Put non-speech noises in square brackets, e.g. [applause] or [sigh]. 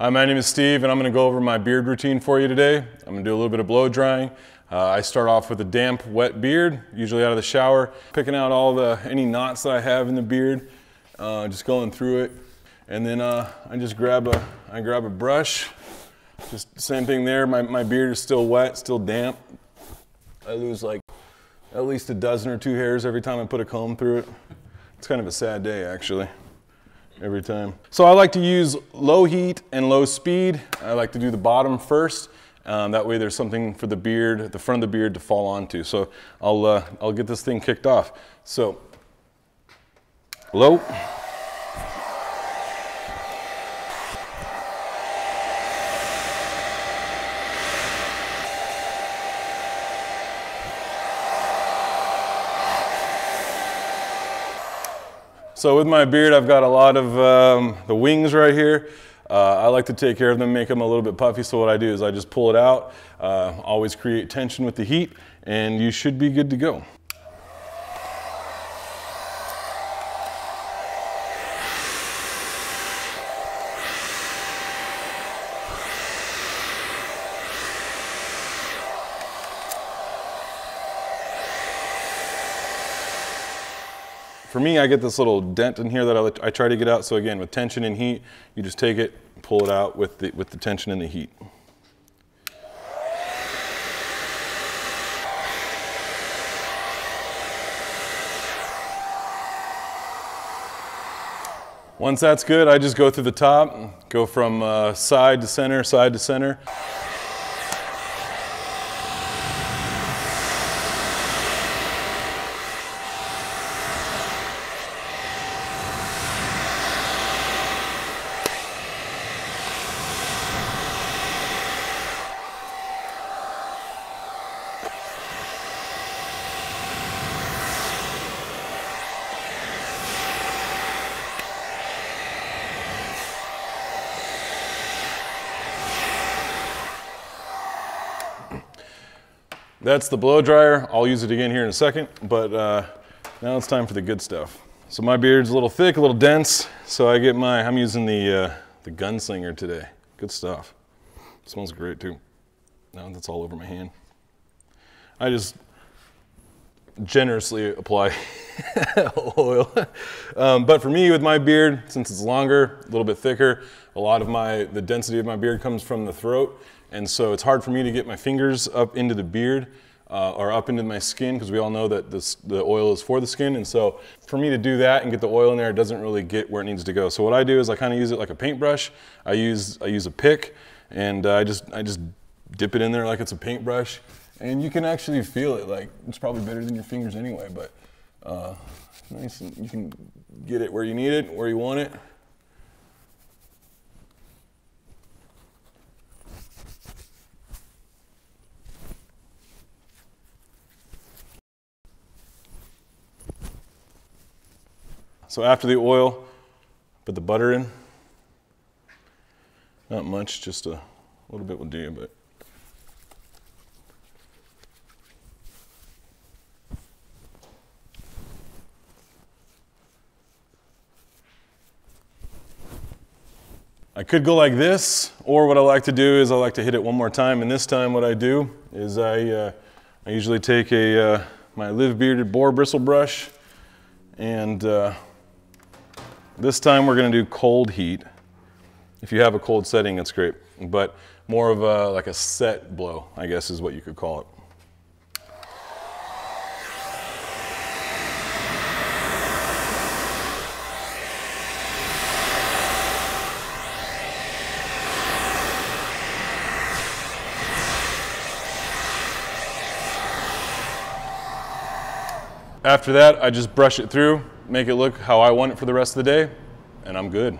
Hi, my name is Steve and I'm gonna go over my beard routine for you today. I'm gonna do a little bit of blow drying. Uh, I start off with a damp, wet beard, usually out of the shower, picking out all the any knots that I have in the beard, uh, just going through it. And then uh, I just grab a, I grab a brush, just same thing there. My, my beard is still wet, still damp. I lose like at least a dozen or two hairs every time I put a comb through it. It's kind of a sad day actually every time. So I like to use low heat and low speed. I like to do the bottom first. Um, that way there's something for the beard, the front of the beard to fall onto. So I'll, uh, I'll get this thing kicked off. So low. So with my beard, I've got a lot of um, the wings right here. Uh, I like to take care of them, make them a little bit puffy. So what I do is I just pull it out, uh, always create tension with the heat, and you should be good to go. For me, I get this little dent in here that I, I, try to get out. So again, with tension and heat, you just take it, pull it out with the, with the tension and the heat. Once that's good, I just go through the top, go from uh, side to center, side to center. That's the blow dryer. I'll use it again here in a second, but uh, now it's time for the good stuff. So my beard's a little thick, a little dense, so I get my, I'm using the, uh, the gunslinger today. Good stuff. It smells great too. Now that's all over my hand. I just generously apply [laughs] oil. um, but for me with my beard, since it's longer, a little bit thicker, a lot of my, the density of my beard comes from the throat. And so it's hard for me to get my fingers up into the beard uh, or up into my skin because we all know that this, the oil is for the skin. And so for me to do that and get the oil in there, it doesn't really get where it needs to go. So what I do is I kind of use it like a paintbrush. I use, I use a pick and uh, I, just, I just dip it in there like it's a paintbrush. And you can actually feel it, like it's probably better than your fingers anyway, but uh, nice you can get it where you need it, where you want it. So after the oil, put the butter in. Not much, just a little bit will do, but. I could go like this, or what I like to do is I like to hit it one more time, and this time what I do is I, uh, I usually take a, uh, my live bearded boar bristle brush and uh, this time we're gonna do cold heat. If you have a cold setting, it's great. But more of a, like a set blow, I guess is what you could call it. After that, I just brush it through, make it look how I want it for the rest of the day, and I'm good.